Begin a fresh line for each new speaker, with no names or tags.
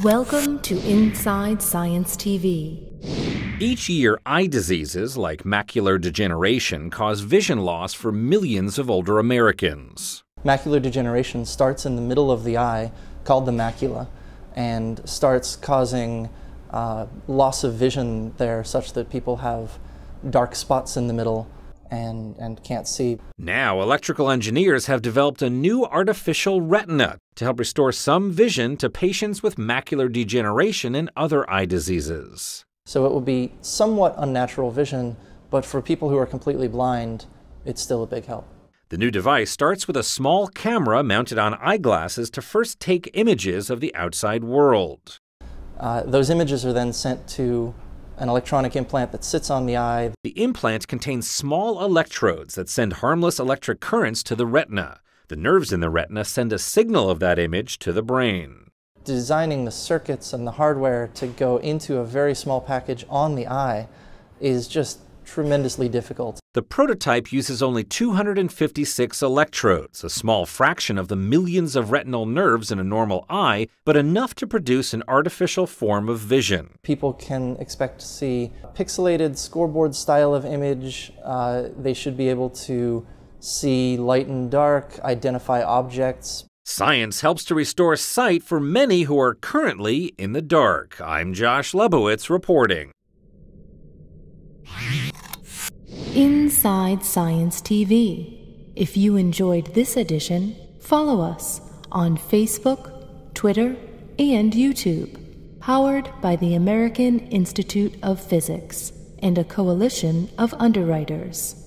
Welcome to Inside Science TV.
Each year, eye diseases like macular degeneration cause vision loss for millions of older Americans.
Macular degeneration starts in the middle of the eye, called the macula, and starts causing uh, loss of vision there such that people have dark spots in the middle and, and can't see.
Now, electrical engineers have developed a new artificial retina to help restore some vision to patients with macular degeneration and other eye diseases.
So it will be somewhat unnatural vision, but for people who are completely blind, it's still a big help.
The new device starts with a small camera mounted on eyeglasses to first take images of the outside world.
Uh, those images are then sent to an electronic implant that sits on the eye.
The implant contains small electrodes that send harmless electric currents to the retina. The nerves in the retina send a signal of that image to the brain.
Designing the circuits and the hardware to go into a very small package on the eye is just tremendously difficult.
The prototype uses only 256 electrodes, a small fraction of the millions of retinal nerves in a normal eye, but enough to produce an artificial form of vision.
People can expect to see a pixelated scoreboard style of image. Uh, they should be able to see light and dark, identify objects.
Science helps to restore sight for many who are currently in the dark. I'm Josh Lebowitz reporting.
Inside Science TV. If you enjoyed this edition, follow us on Facebook, Twitter, and YouTube. Powered by the American Institute of Physics and a coalition of underwriters.